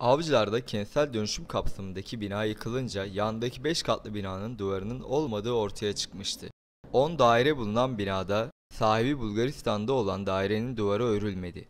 Avcılar'da kentsel dönüşüm kapsamındaki bina yıkılınca yandaki 5 katlı binanın duvarının olmadığı ortaya çıkmıştı. 10 daire bulunan binada sahibi Bulgaristan'da olan dairenin duvarı örülmedi.